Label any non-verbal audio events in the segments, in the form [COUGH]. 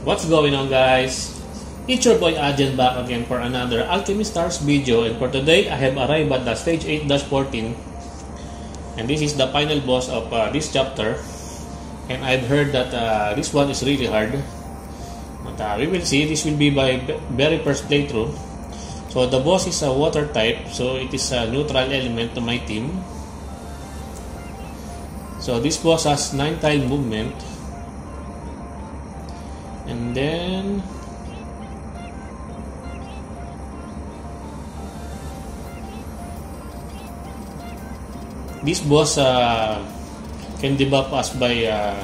What's going on guys? It's your boy Adjan back again for another Alchemy Stars video. And for today I have arrived at the stage 8-14 and this is the final boss of uh, this chapter. And I've heard that uh, this one is really hard. But uh, we will see. This will be my very first playthrough. So the boss is a water type. So it is a neutral element to my team. So this boss has 9 tile movement and then this boss uh, can debuff us by uh,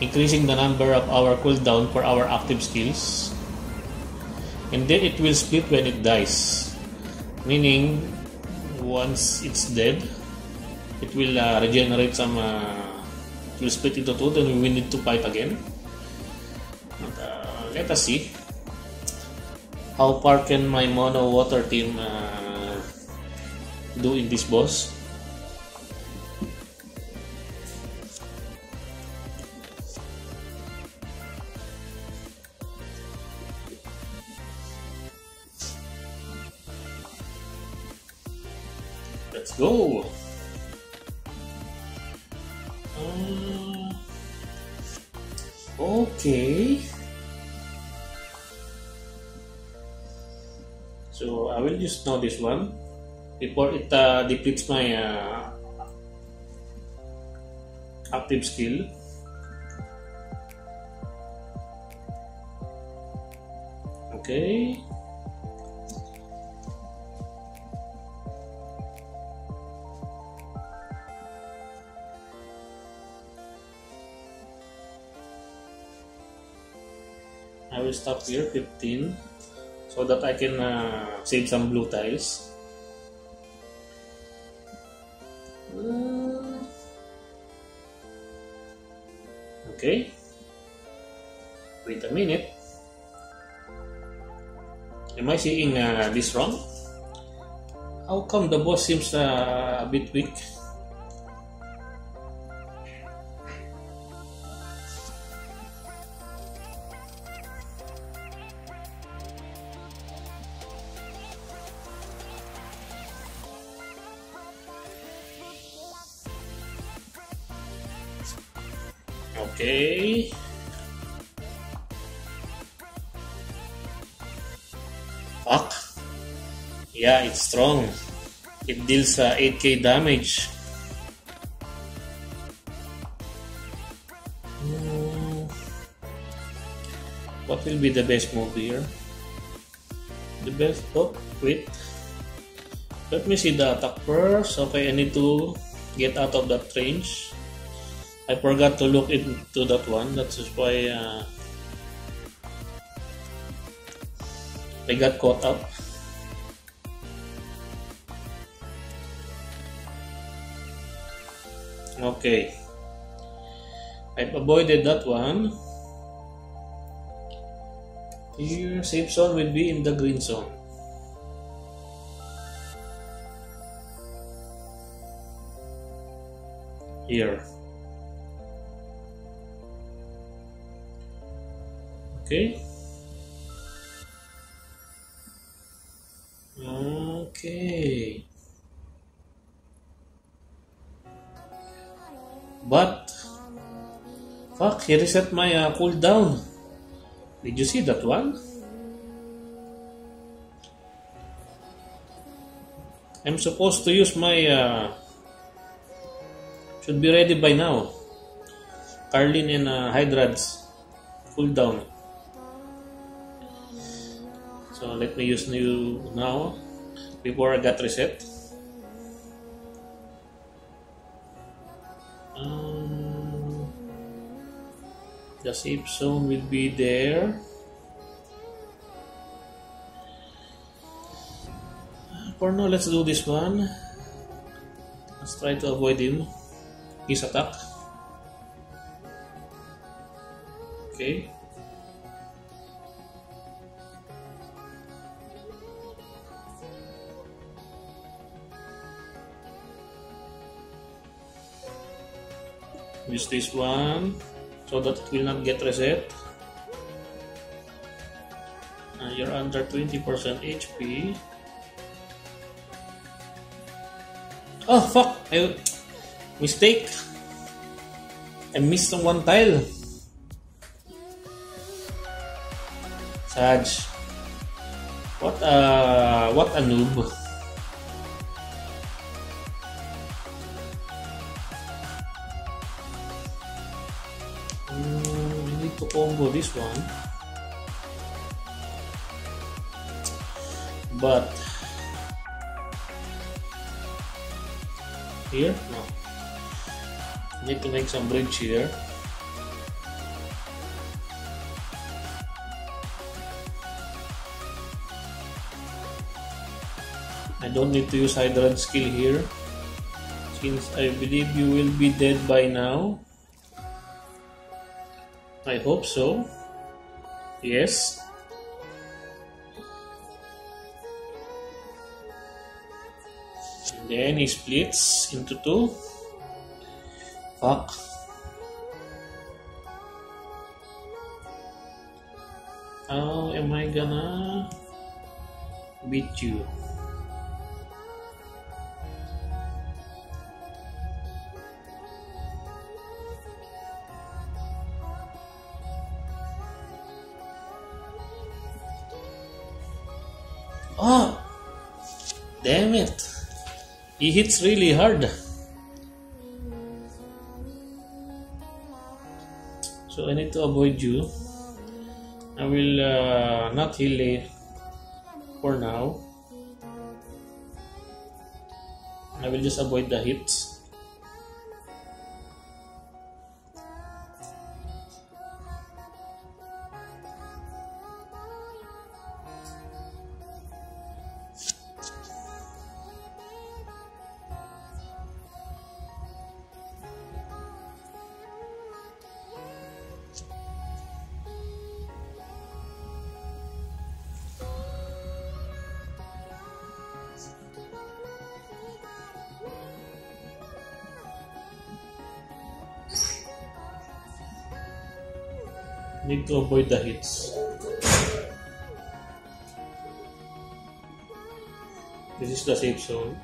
increasing the number of our cooldown for our active skills. And then it will split when it dies. Meaning once it's dead it will uh, regenerate some uh, it will split into two then we need to fight again uh, let us see how far can my mono water team uh, do in this boss Let's go. Uh, okay. Will just know this one before it uh, depletes my uh, active skill. Okay. I will stop here 15 so that I can uh, save some blue tiles. Uh, okay. Wait a minute. Am I seeing uh, this wrong? How come the boss seems uh, a bit weak? Fuck. Yeah, it's strong. It deals uh, 8k damage. Hmm. What will be the best move here? The best. Oh, wait. Let me see the attack first. Okay, I need to get out of that range. I forgot to look into that one. That's why uh, I got caught up. Okay. I've avoided that one. Here, safe zone will be in the green zone. Here. Okay. Okay. But, fuck, he reset my uh, cooldown. Did you see that one? I'm supposed to use my, uh, should be ready by now. Carlin and uh, Hydrads cooldown. So let me use new now before I got reset. Um, the safe zone will be there. For now, let's do this one. Let's try to avoid him. His attack. Okay. use this one. So that it will not get reset. And you're under 20% HP oh fuck. I mistake. I missed one tile. Saj. What a what a noob. This one. But here? No. Need to make some bridge here. I don't need to use Hydrant skill here since I believe you will be dead by now. I hope so. Yes. And then he splits into two. Fuck. How am I gonna beat you? Damn it. He hits really hard. So I need to avoid you. I will uh, not heal for now. I will just avoid the hits. Need to avoid the hits. This is the safe zone.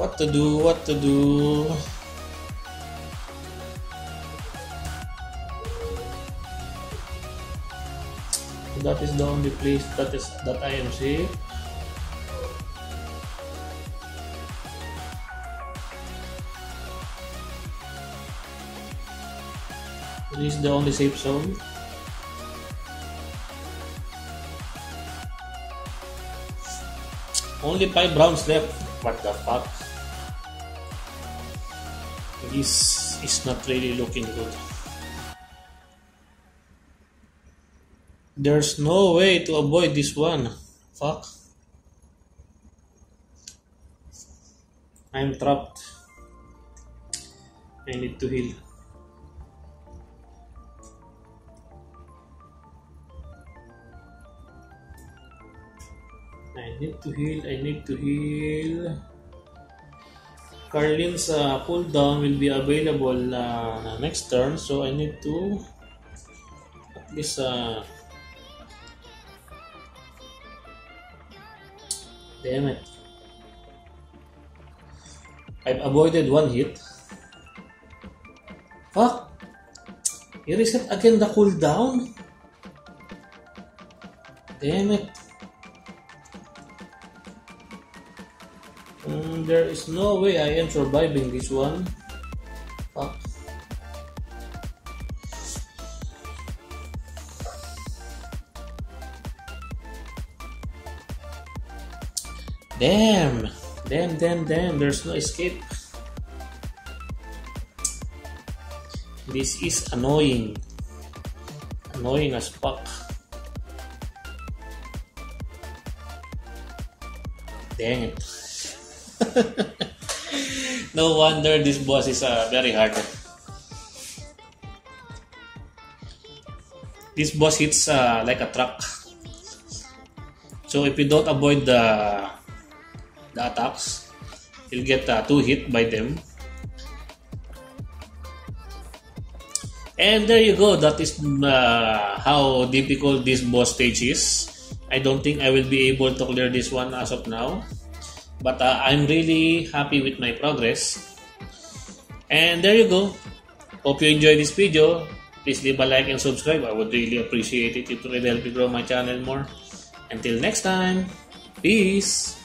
What to do? What to do? That is the only place that is that I am safe. This is the only safe zone. Only five rounds left. What the fuck? This is not really looking good. There's no way to avoid this one. Fuck. I'm trapped. I need to heal. I need to heal, I need to heal. Carlin's uh, cooldown will be available uh, next turn, so I need to at least uh, damn it. I've avoided one hit. Fuck! He reset again the cooldown? Damn it. Mm, there is no way I am surviving this one. Fuck. Damn! Damn, damn, damn, there's no escape. This is annoying. Annoying as fuck. Dang it. [LAUGHS] no wonder this boss is uh, very hard. This boss hits uh, like a truck. So if you don't avoid the the attacks, you'll get uh, two hit by them. And there you go. That is uh, how difficult this boss stage is. I don't think I will be able to clear this one as of now. But uh, I'm really happy with my progress. And there you go. Hope you enjoy this video. Please leave a like and subscribe. I would really appreciate it. It will help me grow my channel more. Until next time, peace!